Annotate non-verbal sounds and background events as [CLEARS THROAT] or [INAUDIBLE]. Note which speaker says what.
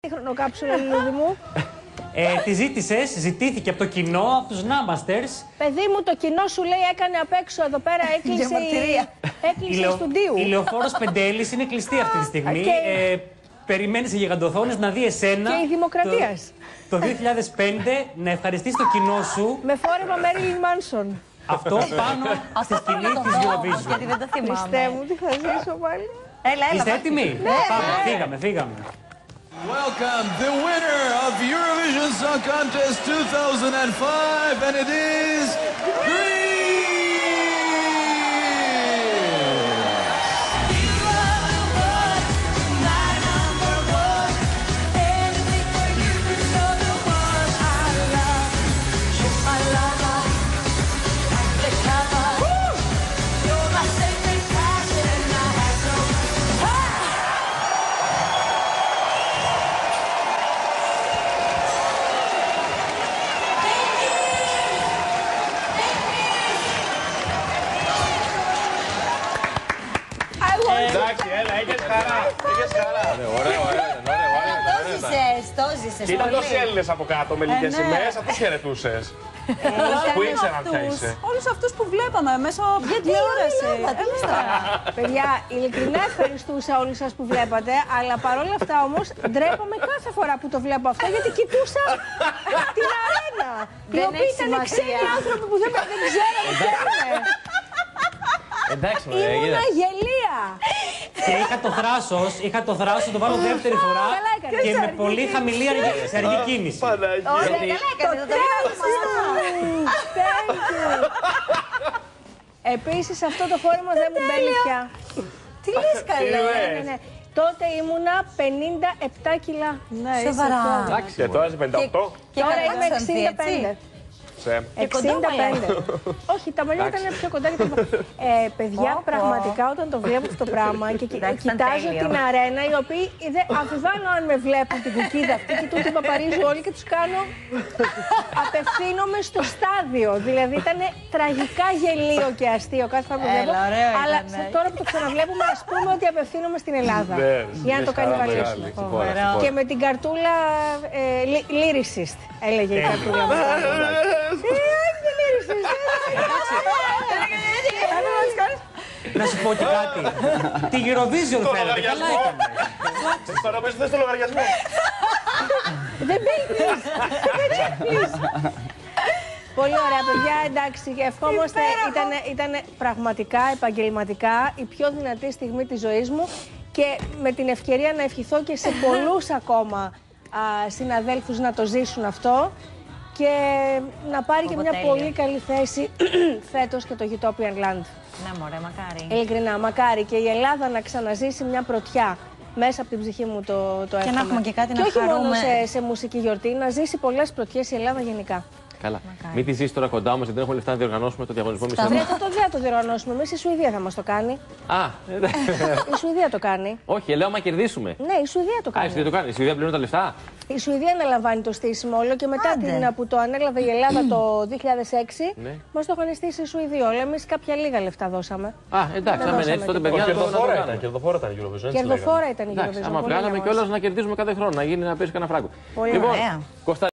Speaker 1: τη χρονοκάψουλα, Λουλούδη μου.
Speaker 2: Ε, τη ζήτησες, ζητήθηκε από το κοινό, από τους Numbusters.
Speaker 1: Παιδί μου, το κοινό σου λέει έκανε απ' έξω εδώ πέρα, έκλεισε, [LAUGHS] η...
Speaker 3: Διαμαρτυρία.
Speaker 1: έκλεισε η στουντίου.
Speaker 2: η λεωφόρος Πεντέλης είναι κλειστή αυτή τη στιγμή. [LAUGHS]
Speaker 1: Και-
Speaker 2: Ε, περιμένεις σε γιγαντοθόνες να δει εσένα.
Speaker 1: Και η Δημοκρατίας.
Speaker 2: Το, το 2005 να ευχαριστήσει το κοινό σου
Speaker 1: Με φόρεμα Μέριλιν Μάνσον.
Speaker 2: αυτό πάνω στη σκηνή
Speaker 3: το
Speaker 2: της
Speaker 3: πω όμως, γιατί
Speaker 2: Eurovision.
Speaker 3: δεν το
Speaker 1: Χριστέ
Speaker 3: θυμάμαι.
Speaker 1: μου, τι θα ζήσω πάλι.
Speaker 3: Έλα, έλα.
Speaker 2: Είστε έτοιμοι; Πάμε, φύγαμε, φύγαμε.
Speaker 4: Welcome, the winner of Eurovision Song Contest 2005, and it is
Speaker 5: Εντάξει, έλα, έχεις χαρά. Έχεις χαρά.
Speaker 4: Ωραίο, ωραίο, ήταν, ωραίο, ωραίο,
Speaker 3: Το
Speaker 4: ωραίο ήταν.
Speaker 3: ζήσες, το ζήσες
Speaker 5: Και ήταν
Speaker 3: πολύ.
Speaker 5: τόσοι Έλληνες από κάτω με λίγες
Speaker 3: ναι.
Speaker 5: σημαίες, αυτούς χαιρετούσες. Που ήξεραν ποια είσαι.
Speaker 6: Όλους αυτούς που βλέπαμε μέσα από την τηλεόραση. Εμείς τώρα.
Speaker 1: Παιδιά, ειλικρινά ευχαριστούσα όλους σας που βλέπατε, αλλά παρόλα αυτά όμως ντρέπαμε κάθε φορά που το βλέπω αυτό, γιατί κοιτούσα την αρένα. Οι
Speaker 3: Δεν
Speaker 1: οποίοι
Speaker 3: έχει
Speaker 1: ήταν
Speaker 3: σημασία.
Speaker 1: ξένοι άνθρωποι που δεν, δεν ξέραμε ποια είναι.
Speaker 7: Εντάξει, μωρέ,
Speaker 1: Ήμουνα
Speaker 7: κοίτα.
Speaker 1: γελία.
Speaker 2: Και είχα το θράσος, είχα το θράσος να το βάλω δεύτερη φορά
Speaker 1: καλά έκανες.
Speaker 2: και με πολύ χαμηλή αργή, σε αργή κίνηση.
Speaker 5: Παναγία.
Speaker 3: Ωραία, καλά έκανες, το θυμάμαι.
Speaker 1: Thank you. Επίσης αυτό το φόρμα δεν μου μπαίνει πια.
Speaker 3: Τι λες καλέ.
Speaker 1: Ναι, ναι, ναι. Τότε ήμουνα 57 κιλά.
Speaker 6: Ναι, είσαι
Speaker 3: Σοβαρά.
Speaker 6: αυτό.
Speaker 5: Και τώρα είσαι 58.
Speaker 3: Και
Speaker 1: Τώρα
Speaker 3: καλά
Speaker 1: είμαι
Speaker 3: ξανθεί, έτσι.
Speaker 1: 65.
Speaker 5: Σε.
Speaker 3: Και κοντά μαλλιά.
Speaker 1: 65. Όχι, τα μαλλιά ήταν πιο κοντά. Γιατί... Ε, παιδιά,
Speaker 3: Πω, πω.
Speaker 1: πραγματικά όταν το βλέπω αυτό το πράγμα και κι-
Speaker 3: Εντάξει, ήταν
Speaker 1: κοιτάζω
Speaker 3: τέλειο.
Speaker 1: την αρένα, οι οποίοι δεν αμφιβάλλω αν με βλέπουν την κουκίδα αυτή και τούτη παπαρίζουν όλοι και τους κάνω. Απευθύνομαι στο στάδιο. Δηλαδή ήταν τραγικά γελίο και αστείο κάθε φορά που
Speaker 3: Έλα,
Speaker 1: βλέπω.
Speaker 3: ωραίο
Speaker 1: Αλλά
Speaker 3: ήταν,
Speaker 1: σε-
Speaker 3: ναι.
Speaker 1: τώρα που το ξαναβλέπουμε, ας πούμε ότι απευθύνομαι στην Ελλάδα.
Speaker 5: Ναι,
Speaker 1: για να το
Speaker 5: είναι χαρά
Speaker 1: κανιβαλίσουμε.
Speaker 5: μεγάλη.
Speaker 3: Φοβερό.
Speaker 1: Και με την καρτούλα ε, λι- lyricist, έλεγε η καρτούλα μου. Ε, όχι, δεν lyricist.
Speaker 2: Να σου πω και κάτι. Τη Eurovision
Speaker 5: Το
Speaker 2: θέλετε, καλά
Speaker 5: λογαριασμό.
Speaker 2: έκανες.
Speaker 5: Τώρα πες θες το λογαριασμό.
Speaker 1: Δεν μπήκες. Δεν τσέπεις. Πολύ ωραία, παιδιά. Εντάξει, και ευχόμαστε. Ήταν, ήταν πραγματικά, επαγγελματικά η πιο δυνατή στιγμή της ζωής μου και με την ευκαιρία να ευχηθώ και σε πολλούς ακόμα α, συναδέλφους να το ζήσουν αυτό και να πάρει και μια
Speaker 3: Αποτέλεια.
Speaker 1: πολύ καλή θέση [CLEARS THROAT] φέτος και το Utopian Land.
Speaker 3: Ναι, μωρέ, μακάρι.
Speaker 1: Ειλικρινά, μακάρι και η Ελλάδα να ξαναζήσει μια πρωτιά. Μέσα από την ψυχή μου το, το εύχομαι.
Speaker 3: να έχουμε και κάτι
Speaker 1: και
Speaker 3: να
Speaker 1: όχι μόνο
Speaker 3: χαρούμε.
Speaker 1: σε, σε μουσική γιορτή, να ζήσει πολλές πρωτιές η Ελλάδα γενικά.
Speaker 7: Καλά. Μην τη ζήσεις τώρα κοντά μα, γιατί δεν έχουμε λεφτά να διοργανώσουμε το διαγωνισμό εμεί.
Speaker 1: Βρε, αυτό δεν θα το διοργανώσουμε εμείς. Η Σουηδία θα μας το κάνει.
Speaker 7: Α, ε,
Speaker 1: Η Σουηδία το κάνει.
Speaker 7: όχι, λέω άμα κερδίσουμε.
Speaker 1: Ναι, η Σουηδία το
Speaker 7: Α, η Σουηδία
Speaker 1: κάνει.
Speaker 7: το κάνει. Η Σουηδία πληρώνει τα λεφτά.
Speaker 1: Η Σουηδία αναλαμβάνει το στήσιμο όλο και μετά
Speaker 3: Άντε.
Speaker 1: την, που το ανέλαβε η Ελλάδα το [CLEARS THROAT] 2006,
Speaker 7: Ναι.
Speaker 1: μας το είχαν στήσει η Σουηδία. Αλλά εμείς κάποια λίγα λεφτά δώσαμε.
Speaker 7: Α, εντάξει,
Speaker 1: Δεν
Speaker 7: άμα είναι
Speaker 1: δώσαμε
Speaker 7: έτσι, τότε
Speaker 1: τίποτα.
Speaker 7: παιδιά να το- να το
Speaker 5: Κερδοφόρα
Speaker 7: κάνουμε.
Speaker 5: ήταν, κερδοφόρα ήταν η Eurovision. έτσι λέγανε.
Speaker 1: Κερδοφόρα ήταν η
Speaker 7: Εντάξει,
Speaker 1: Eurovision.
Speaker 7: άμα
Speaker 1: πολύ
Speaker 7: βγάλαμε
Speaker 1: για
Speaker 7: κιόλας
Speaker 1: μας.
Speaker 7: να κερδίζουμε κάθε χρόνο, να γίνει να παίζει κανένα φράγκο.
Speaker 1: Πολύ
Speaker 7: λοιπόν,
Speaker 3: ωραία.
Speaker 7: Κώστα,